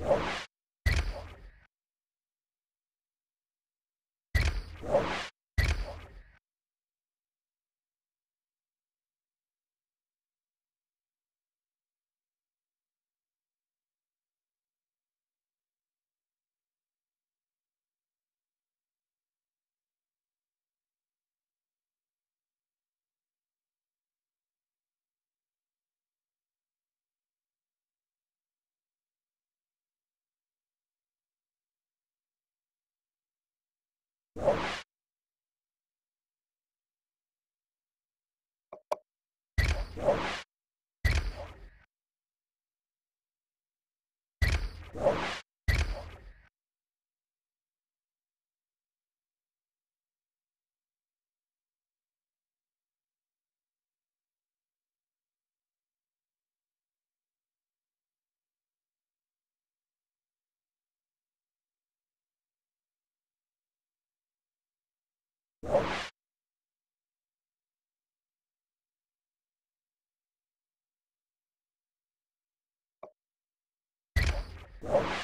Thank. you you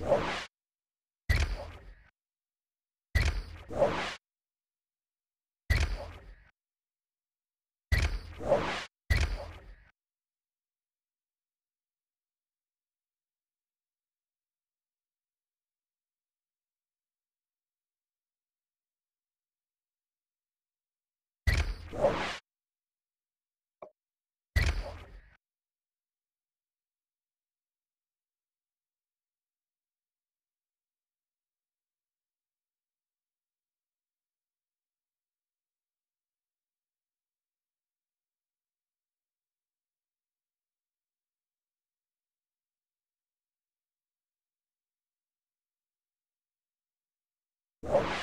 you you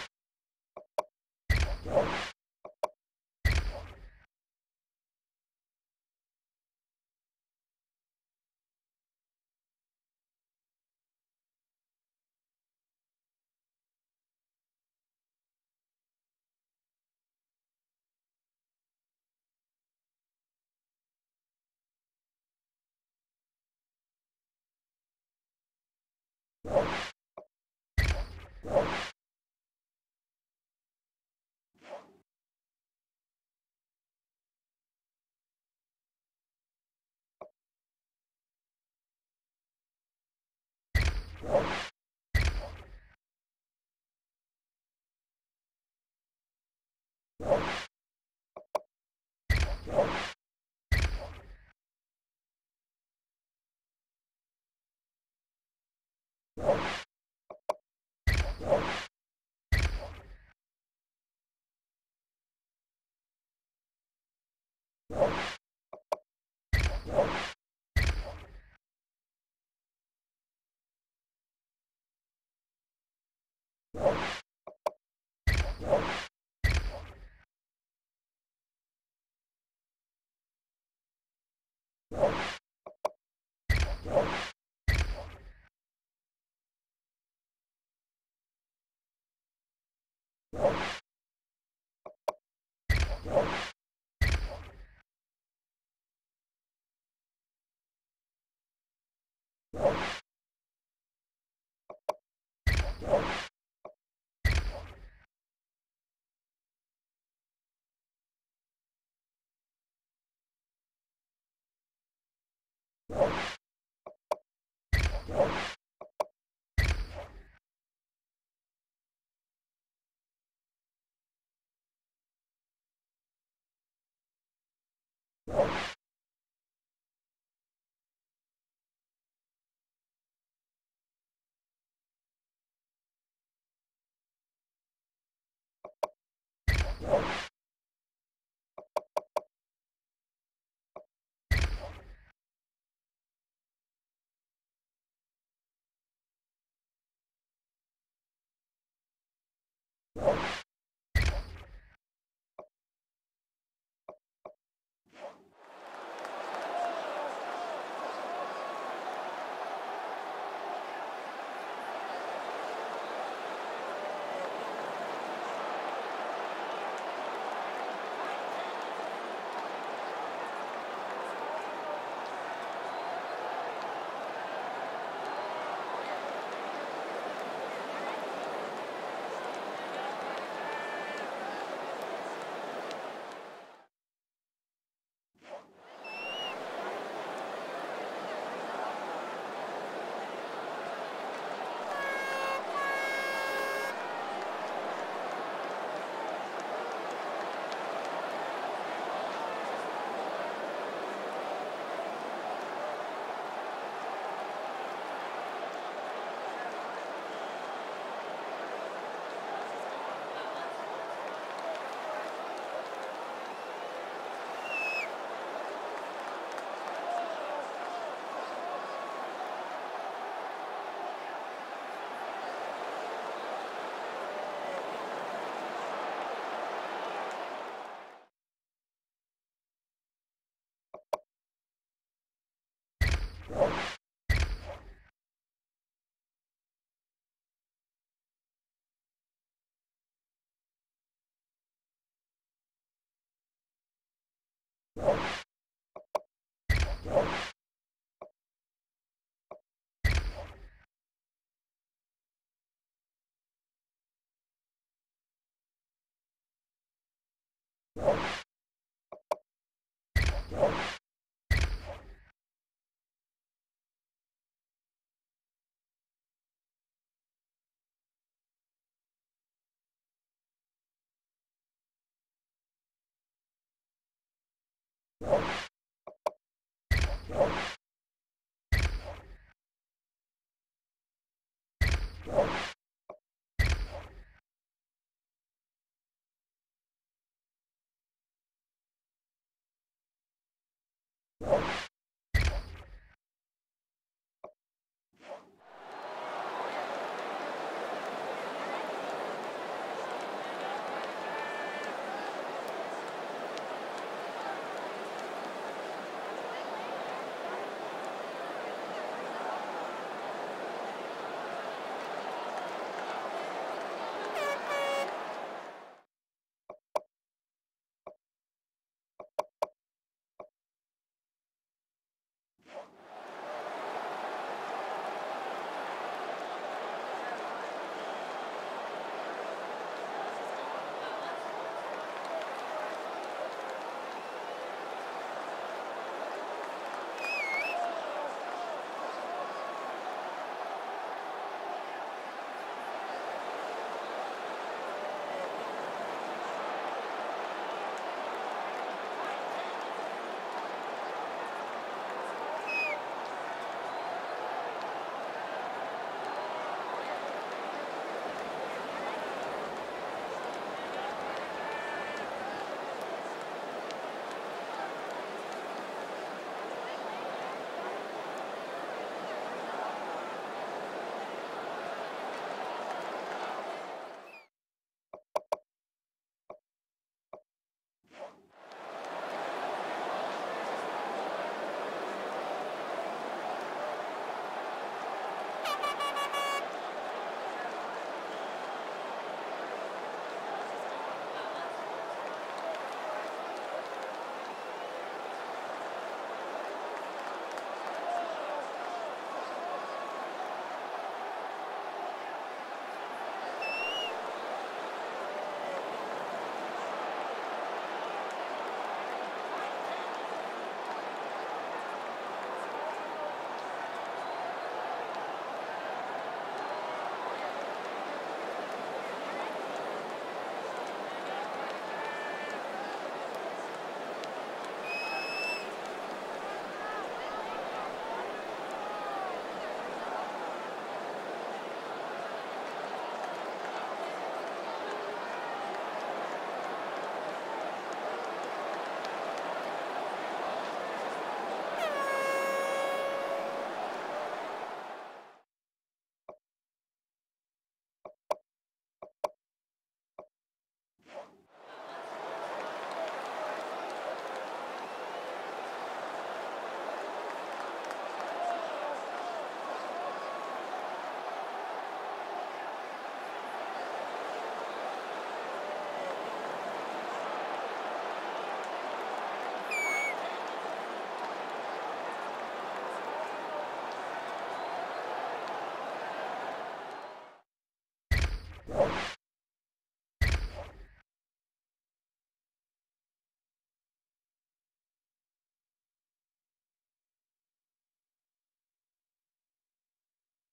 What? you you you.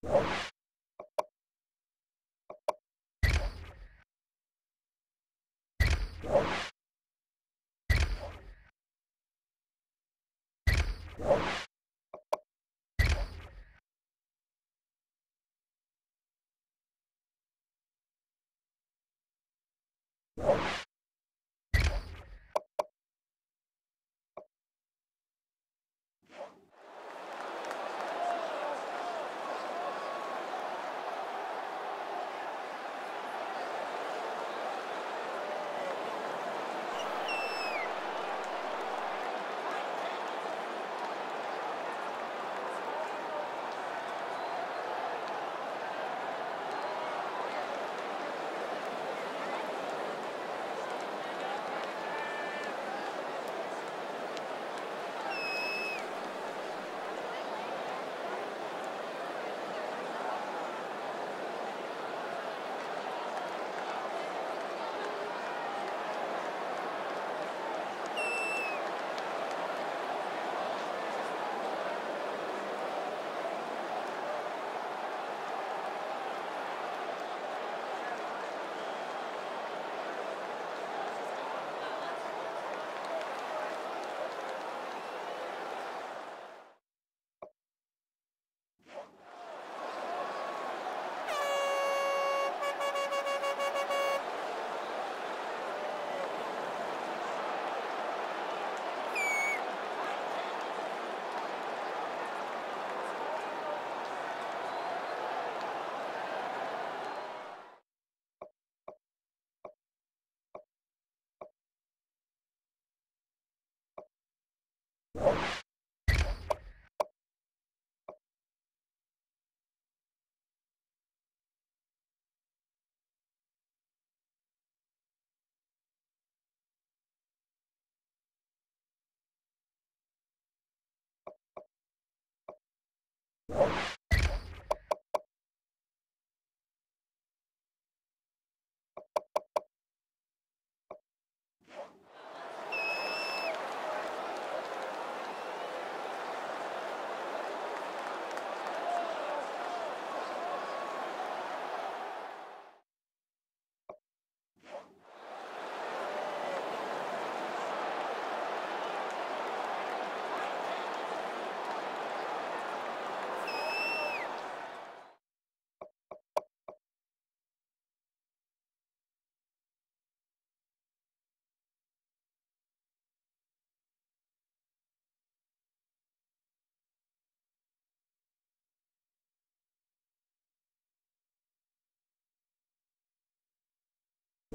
you you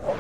you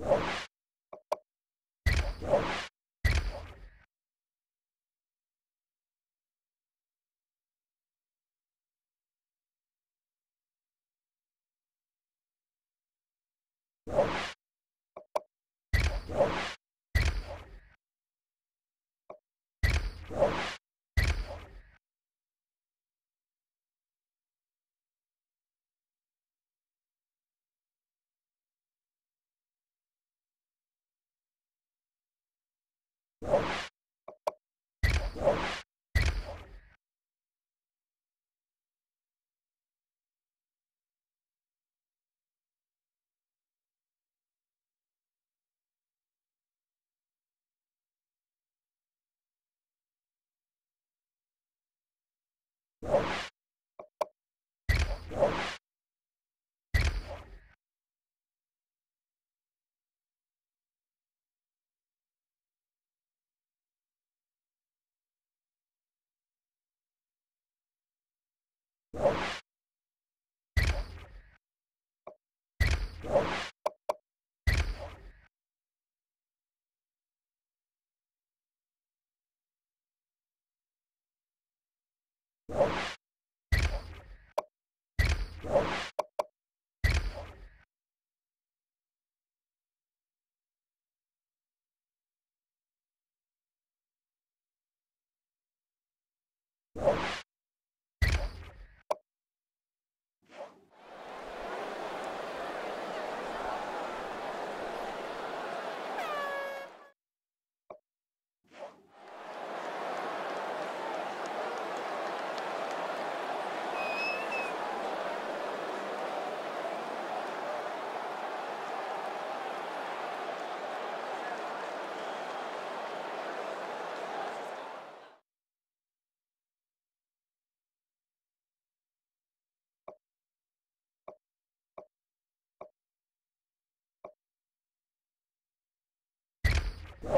you Thank you you. you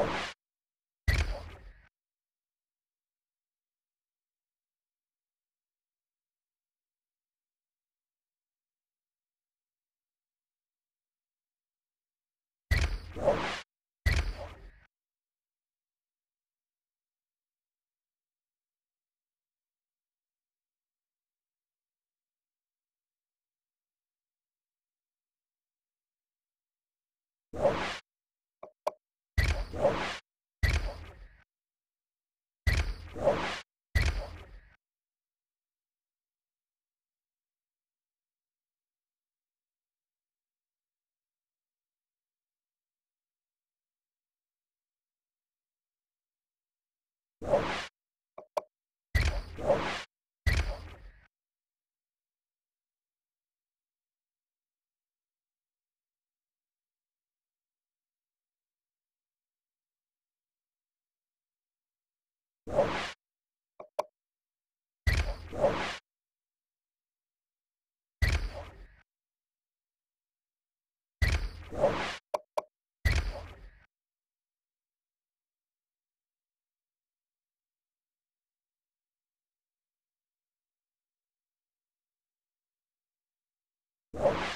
you. you.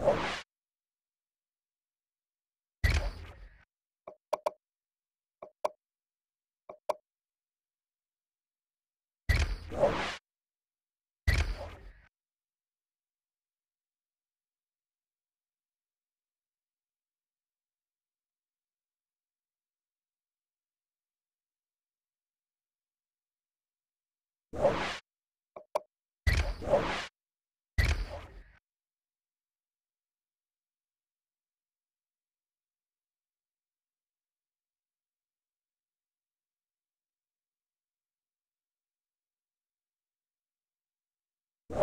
you. you.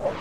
you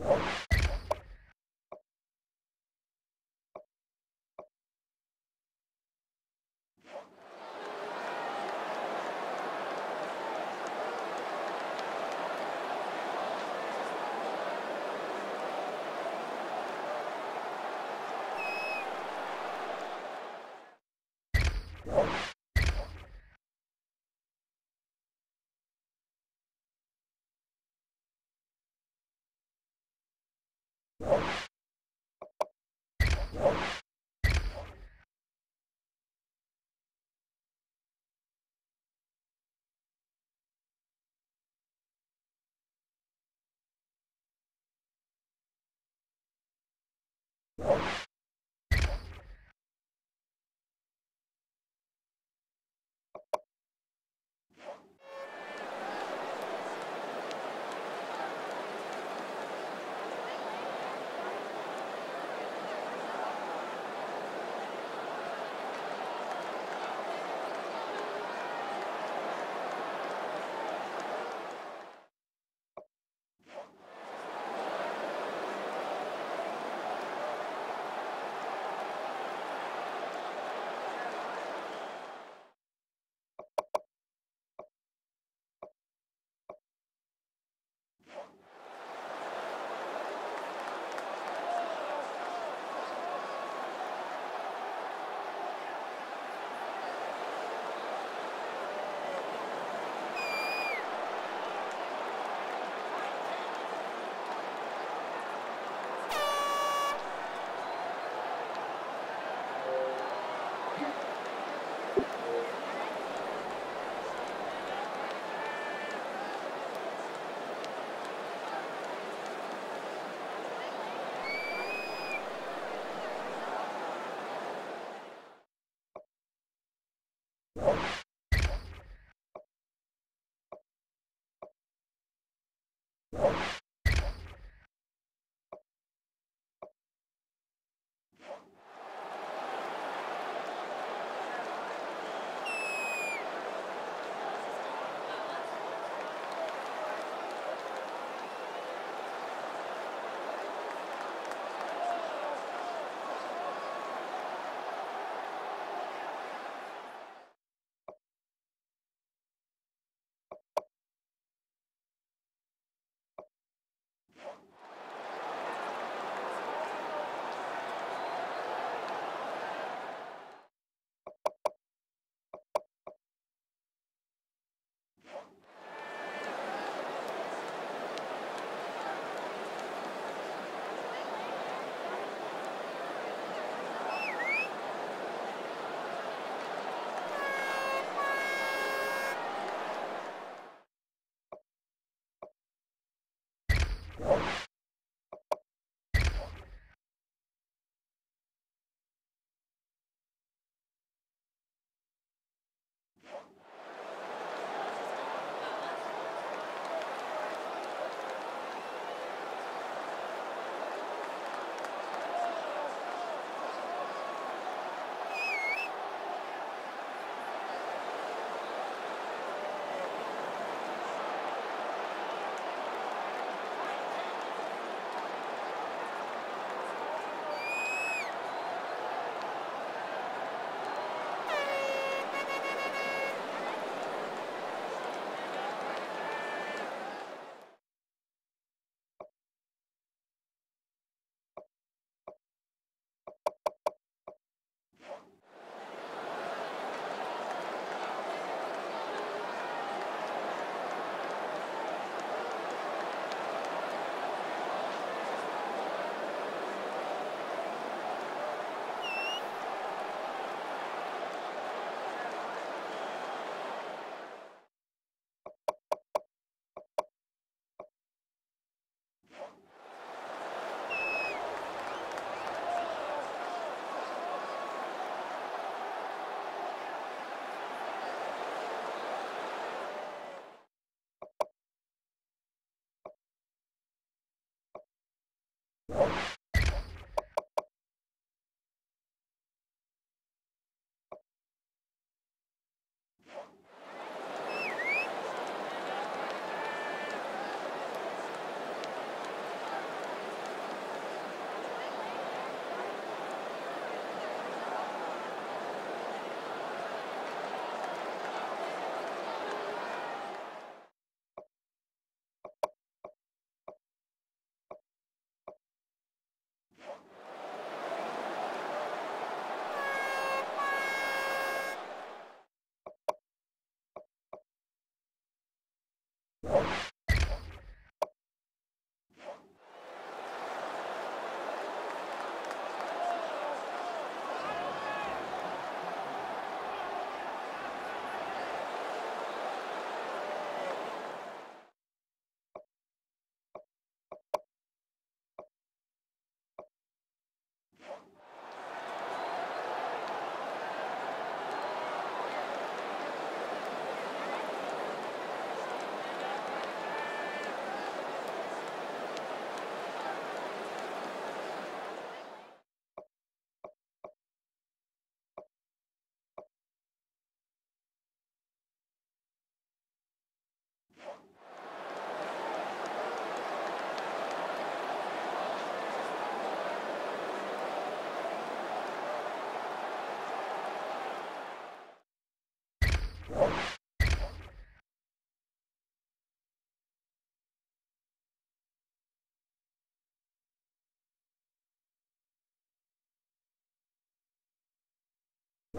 you you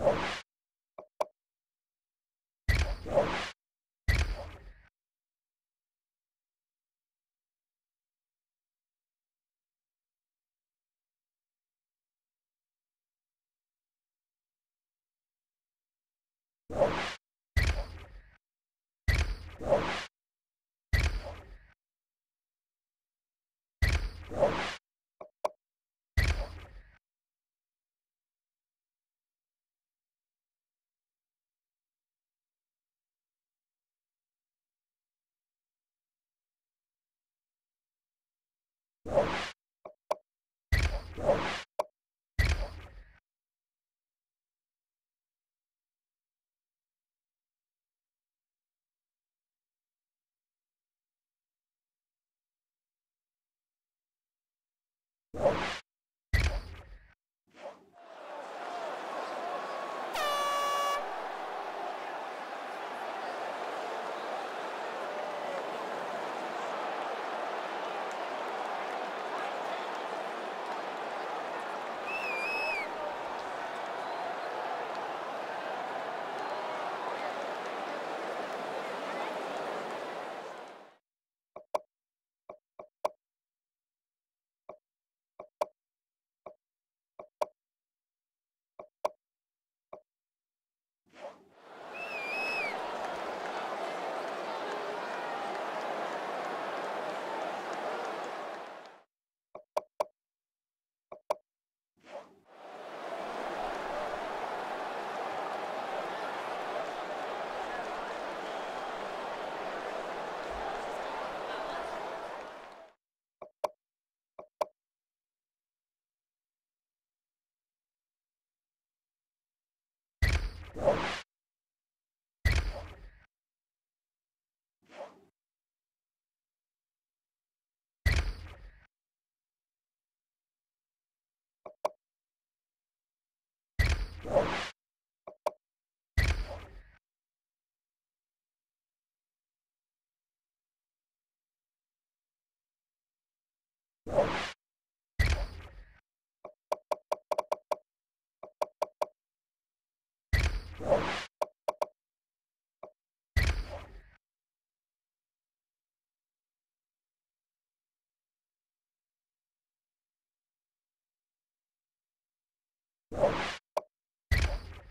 you you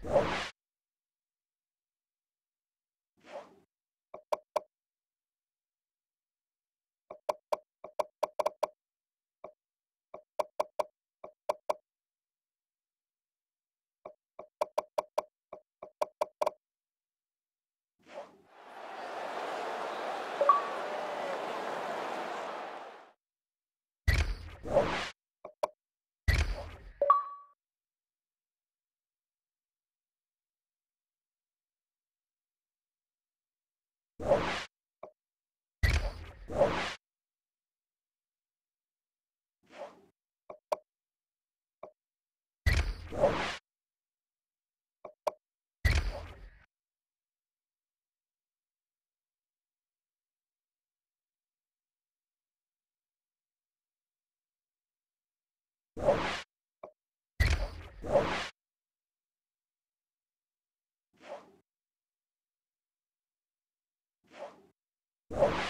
you you. you